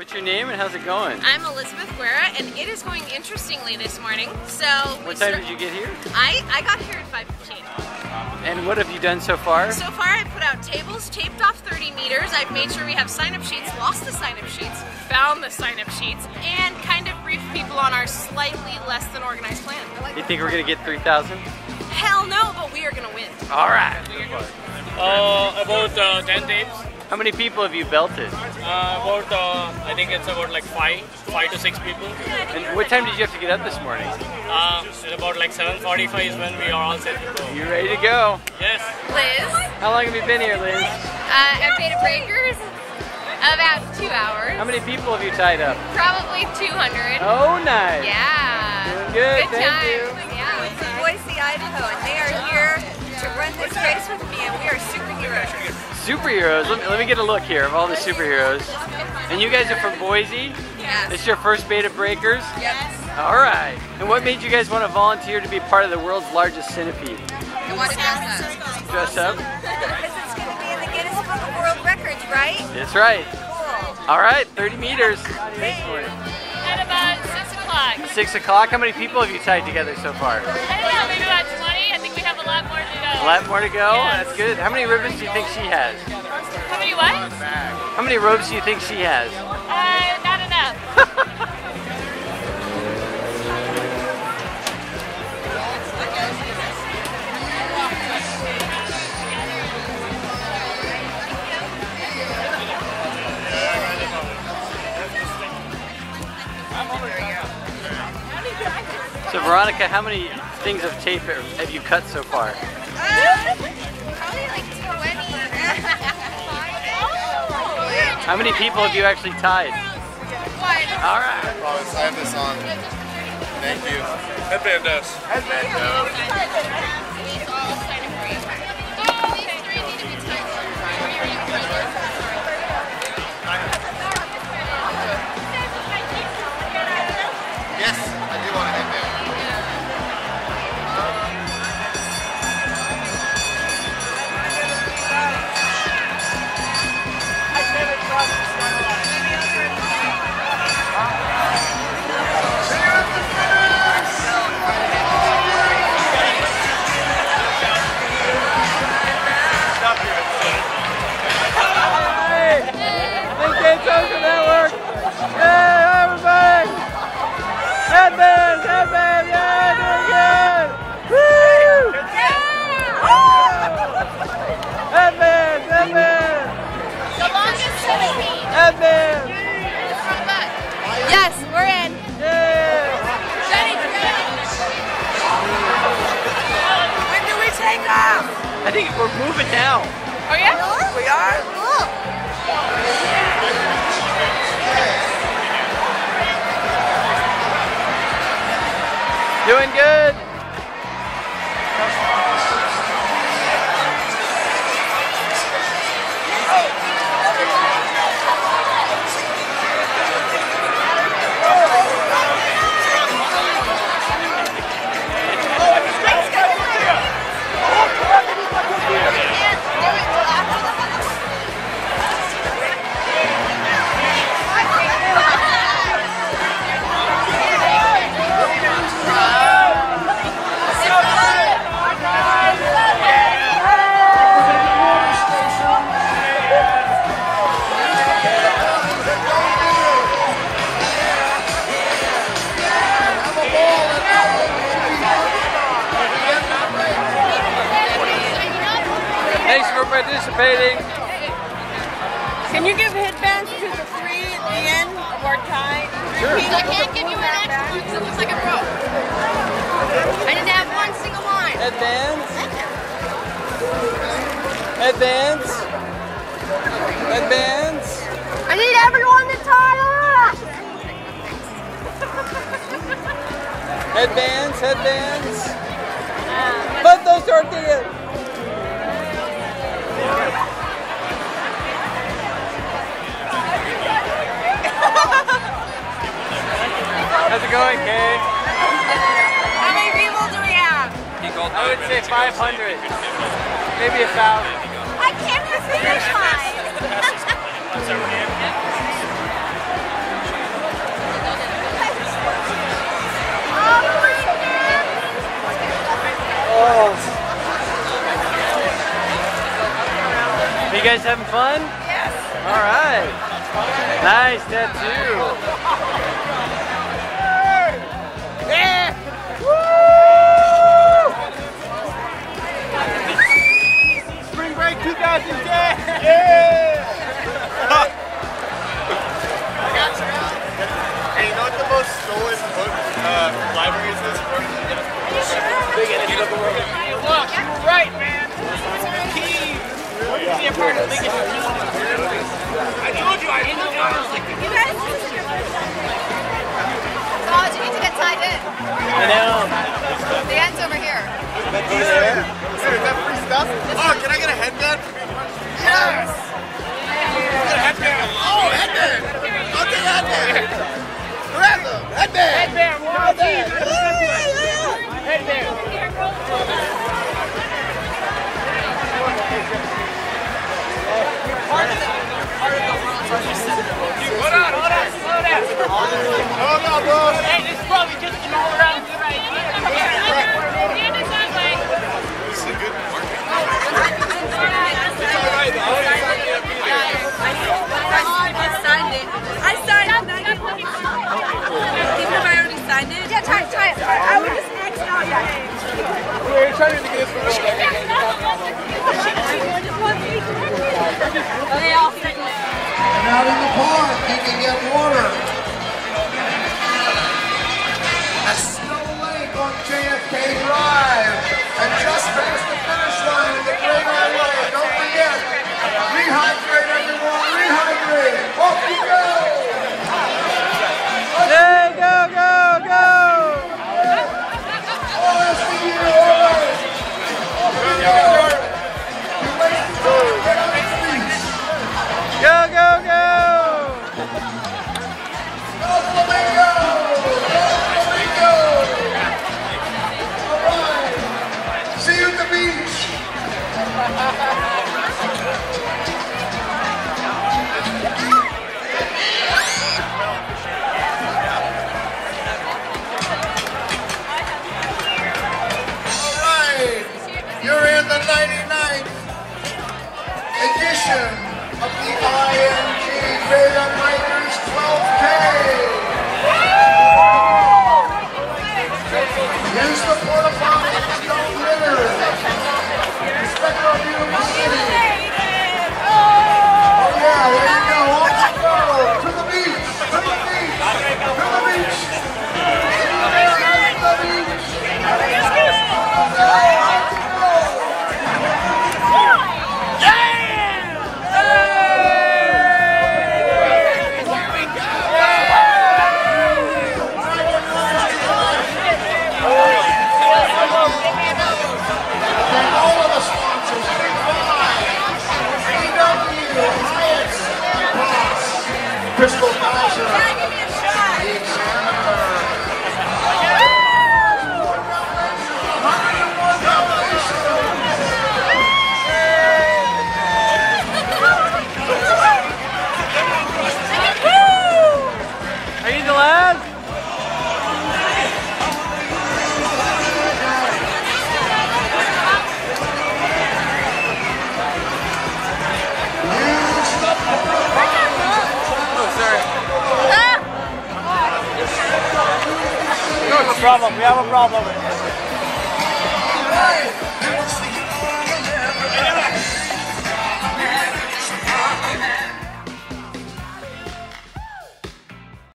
what's your name and how's it going? I'm Elizabeth Guerra, and it is going interestingly this morning. So, what time did you get here? I, I got here at 5:15. And what have you done so far? So far, I put out tables, taped off 30 meters. I've made sure we have sign-up sheets, lost the sign-up sheets, found the sign-up sheets, and kind of briefed people on our slightly less than organized plan. You think we're gonna get 3,000? Hell no, but we are gonna win. All right. Uh, about uh, 10 tapes. How many people have you belted? Uh, about, uh, I think it's about like 5, 5 to 6 people. And what time did you have to get up this morning? Uh, at about like 7.45 is when we are all set to go. You ready to go? Yes. Liz, How long have you been here, Liz? uh, at Bay to Breakers, about two hours. How many people have you tied up? Probably 200. Oh, nice. Yeah. Doing good, thank times. you. Yeah. Boise, Idaho, to run this race with me, and we are superheroes. Superheroes. Let me, let me get a look here of all the superheroes. And you guys are from Boise? Yes. This your first Bay to Breakers? Yes. All right. And what made you guys want to volunteer to be part of the world's largest centipede? You want to dress up? Dress up? Because it's going to be in the Guinness Book of World Records, right? That's right. Cool. All right, 30 meters. At about 6 o'clock. Six o'clock. How many people have you tied together so far? I don't know, maybe about A lot more to go. Yes. That's good. How many ribbons do you think she has? How many what? How many robes do you think she has? Uh, not enough. So Veronica, how many things of tape have you cut so far? Probably like 20. How many people have you actually tied? All right. Promise, I have this on. Thank you. Headband us. Yes, I do want a moving now. Oh yeah? We are? Cool. Doing good. For participating. Can you give headbands to the three at the end of our time? Sure. I can't give you an extra one because it looks like a broke. I didn't have one single line. Headbands. Headbands. Headbands. I need everyone to tie up. Headbands, headbands. Uh, Put those tortillas. How's 500. Maybe a thousand. I can't miss the finish line. Are oh. you guys having fun? Yes. All right. Nice tattoo. Yeah! hey, you know what the most stolen book uh, library is this for? Big energy of the world. Hey, look, you were right, man. Key. Be a part of the biggest. I told you, I told you. I was like, You guys, Dodge, you need to get tied in. I know. The end's over here. Dude, is that free stuff? Oh, can I get a headband? Yes! Headband. Oh, headband! A headband! Headband! Headband, park, you Use the porta potties, Crystal problem. We have a problem.